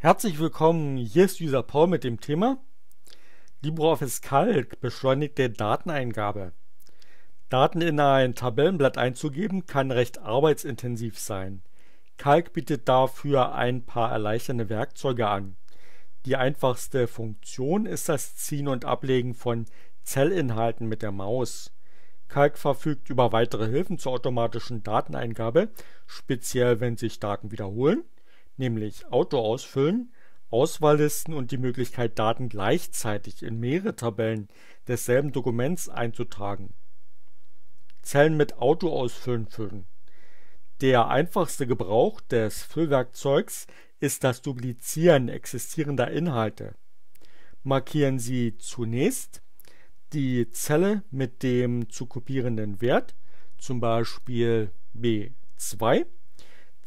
Herzlich willkommen, hier ist User Paul mit dem Thema LibreOffice Calc beschleunigte Dateneingabe. Daten in ein Tabellenblatt einzugeben kann recht arbeitsintensiv sein. Calc bietet dafür ein paar erleichternde Werkzeuge an. Die einfachste Funktion ist das Ziehen und Ablegen von Zellinhalten mit der Maus. Calc verfügt über weitere Hilfen zur automatischen Dateneingabe, speziell wenn sich Daten wiederholen nämlich Auto ausfüllen, Auswahllisten und die Möglichkeit, Daten gleichzeitig in mehrere Tabellen desselben Dokuments einzutragen. Zellen mit Auto ausfüllen füllen. Der einfachste Gebrauch des Füllwerkzeugs ist das Duplizieren existierender Inhalte. Markieren Sie zunächst die Zelle mit dem zu kopierenden Wert, zum Beispiel B2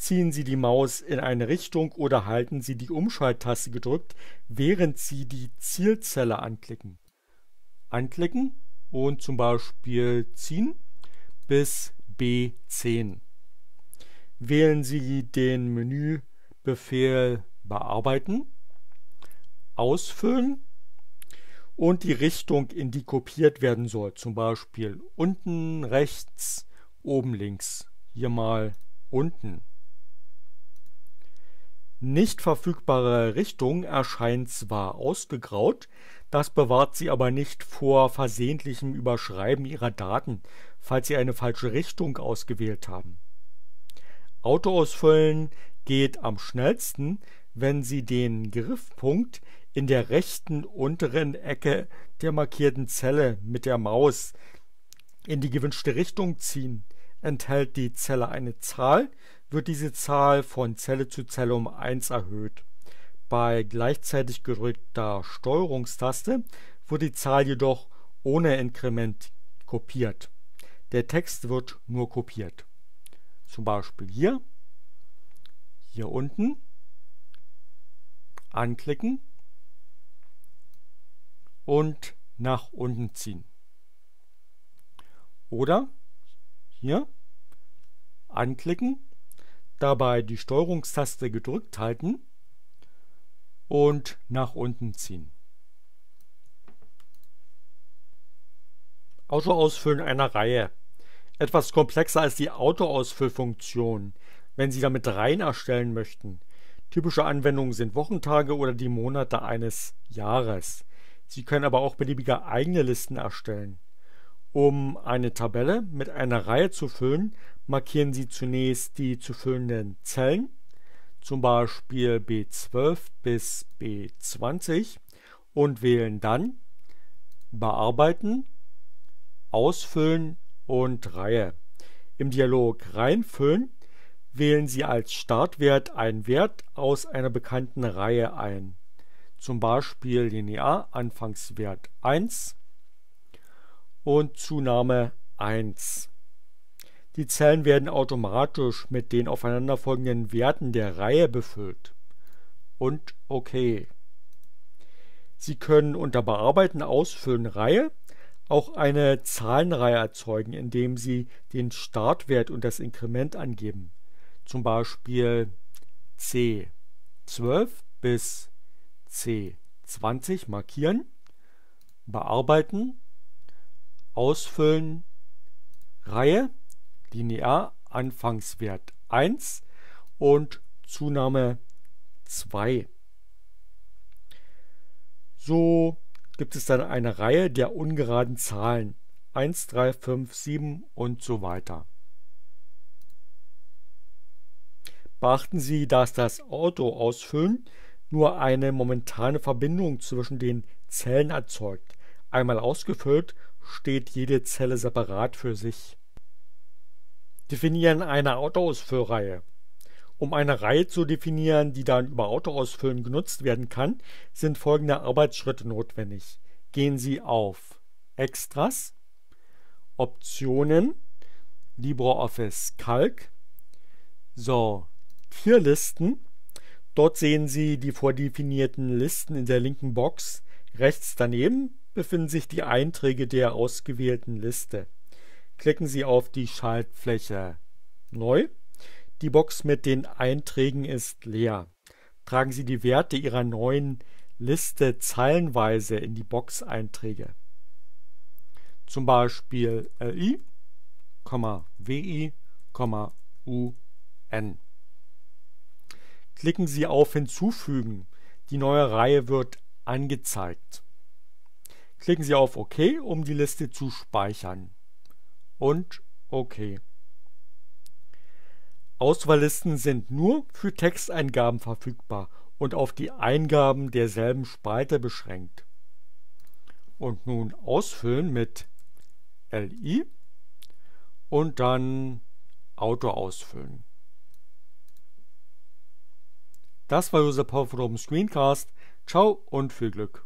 Ziehen Sie die Maus in eine Richtung oder halten Sie die Umschalttaste gedrückt, während Sie die Zielzelle anklicken. Anklicken und zum Beispiel ziehen bis B10. Wählen Sie den Menübefehl Bearbeiten, Ausfüllen und die Richtung, in die kopiert werden soll, zum Beispiel unten rechts, oben links. Hier mal unten. Nicht verfügbare Richtung erscheint zwar ausgegraut, das bewahrt sie aber nicht vor versehentlichem Überschreiben ihrer Daten, falls sie eine falsche Richtung ausgewählt haben. Autoausfüllen geht am schnellsten, wenn Sie den Griffpunkt in der rechten unteren Ecke der markierten Zelle mit der Maus in die gewünschte Richtung ziehen. Enthält die Zelle eine Zahl, wird diese Zahl von Zelle zu Zelle um 1 erhöht. Bei gleichzeitig gedrückter Steuerungstaste wird die Zahl jedoch ohne Inkrement kopiert. Der Text wird nur kopiert. Zum Beispiel hier, hier unten, anklicken und nach unten ziehen. Oder hier anklicken Dabei die Steuerungstaste gedrückt halten und nach unten ziehen. Autoausfüllen einer Reihe. Etwas komplexer als die Autoausfüllfunktion, wenn Sie damit Reihen erstellen möchten. Typische Anwendungen sind Wochentage oder die Monate eines Jahres. Sie können aber auch beliebige eigene Listen erstellen. Um eine Tabelle mit einer Reihe zu füllen, markieren Sie zunächst die zu füllenden Zellen, zum Beispiel B12 bis B20 und wählen dann Bearbeiten, Ausfüllen und Reihe. Im Dialog Reinfüllen wählen Sie als Startwert einen Wert aus einer bekannten Reihe ein, zum Beispiel linear Anfangswert 1 und Zunahme 1. Die Zellen werden automatisch mit den aufeinanderfolgenden Werten der Reihe befüllt. Und OK. Sie können unter Bearbeiten Ausfüllen Reihe auch eine Zahlenreihe erzeugen, indem Sie den Startwert und das Inkrement angeben. Zum Beispiel C12 bis C20 markieren, bearbeiten Ausfüllen Reihe linear Anfangswert 1 und Zunahme 2. So gibt es dann eine Reihe der ungeraden Zahlen 1, 3, 5, 7 und so weiter. Beachten Sie, dass das Auto-Ausfüllen nur eine momentane Verbindung zwischen den Zellen erzeugt. Einmal ausgefüllt steht jede Zelle separat für sich. Definieren eine Autoausfüllreihe. Um eine Reihe zu definieren, die dann über Autoausfüllen genutzt werden kann, sind folgende Arbeitsschritte notwendig. Gehen Sie auf Extras, Optionen, LibreOffice Calc, so, Tierlisten. Dort sehen Sie die vordefinierten Listen in der linken Box. Rechts daneben befinden sich die Einträge der ausgewählten Liste. Klicken Sie auf die Schaltfläche Neu. Die Box mit den Einträgen ist leer. tragen Sie die Werte Ihrer neuen Liste zeilenweise in die Box-Einträge. Zum Beispiel LI, WI, UN. Klicken Sie auf Hinzufügen. Die neue Reihe wird angezeigt. Klicken Sie auf OK, um die Liste zu speichern. Und OK. Auswahllisten sind nur für Texteingaben verfügbar und auf die Eingaben derselben Spalte beschränkt. Und nun ausfüllen mit LI und dann Auto ausfüllen. Das war Josef Power Screencast. Ciao und viel Glück.